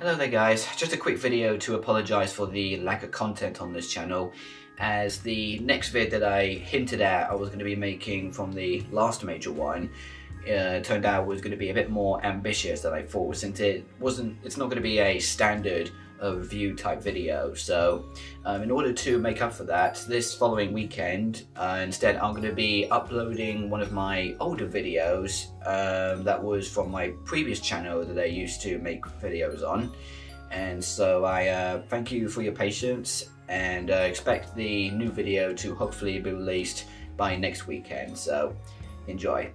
Hello there guys, just a quick video to apologise for the lack of content on this channel. As the next vid that I hinted at I was going to be making from the last major one uh, turned out was going to be a bit more ambitious than I thought since it wasn't, it's not going to be a standard review type video. So um, in order to make up for that, this following weekend, uh, instead I'm going to be uploading one of my older videos um, that was from my previous channel that I used to make videos on. And so I uh, thank you for your patience and uh, expect the new video to hopefully be released by next weekend. So enjoy.